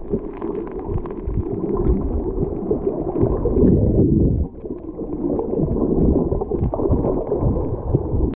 Thank you